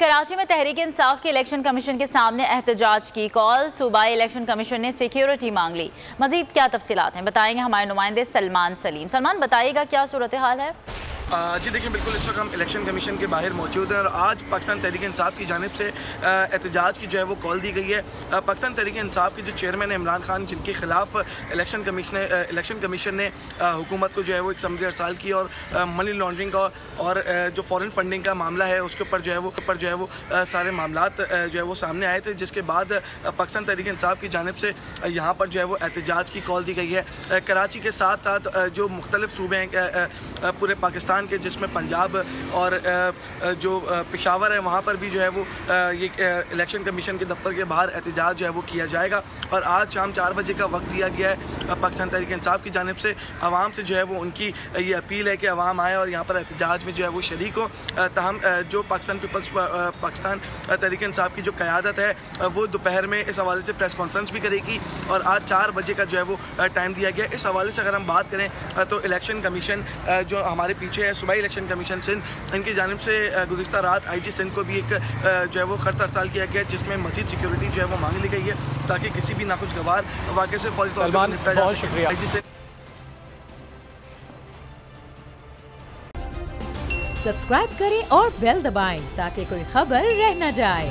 कराची में तहरीक इंसाफ के election commission के सामने एहतजाज की कॉल। सूबाई इलेक्शन कमीशन ने सिक्योरिटी मांग ली। मजीद क्या तफसीत हैं? बताएँगे हमारे नुमाइंदे सलमान सलीम। सलमान, बताइएगा क्या सूरत हाल है? जी देखिए, बिल्कुल इस वक्त हम इलेक्शन कमीशन के बाहर मौजूद हैं और आज पाकिस्तान तहरीक इंसाफ की जानब से एहतजाज की जो है वो कॉल दी गई है। पाकिस्तान तहरीक इंसाफ के जो चेयरमैन है इमरान खान, जिनके खिलाफ इलेक्शन कमीशन इलेक्शन कमीशन ने हुकूमत को जो है वो एक समझ अरसाल की और मनी लॉन्ड्रिंग का और जो फॉरन फंडिंग का मामला है, उसके ऊपर जो है वो, ऊपर जो है वो सारे मामला जो है वो सामने आए थे, जिसके बाद पाकिस्तान तहरीक इंसाफ की जानब से यहाँ पर जो है वो एहतजाज की कॉल दी गई है। कराची के साथ साथ जो मुख्तलिफ़ सूबे हैं पूरे पाकिस्तान पाकिस्तान के, जिसमें पंजाब और जो पेशावर है, वहाँ पर भी जो है वो ये इलेक्शन कमीशन के दफ्तर के बाहर एहतजाज जो है वो किया जाएगा। और आज शाम चार बजे का वक्त दिया गया है पाकिस्तान तहरीक इंसाफ की जानब से। आवाम से जो है वो उनकी ये अपील है कि आवाम आए और यहाँ पर एहतजाज में जो है वो शरीक हो। तहम जो पाकिस्तान पीपल्स पाकिस्तान तहरीक इंसाफ की जो क़्यादत है वो दोपहर में इस हवाले से प्रेस कॉन्फ्रेंस भी करेगी। और आज चार बजे का जो है वो टाइम दिया गया। इस हवाले से अगर हम बात करें तो इलेक्शन कमीशन जो हमारे पीछे है सूबाई इलेक्शन कमीशन सिंध इनकी जानब से गुजशत रात आई जी सिंध को भी एक जो है वो खर्च हड़ताल किया गया जिसमें मजीद सिक्योरिटी जो है वो मांग ली गई है ताकि किसी भी नाखुशगवार वाक़े से फौरी तौर पर निपटा जा सके। आई जी सब्सक्राइब करें और बेल दबाएँ ताकि कोई खबर रह न जाए।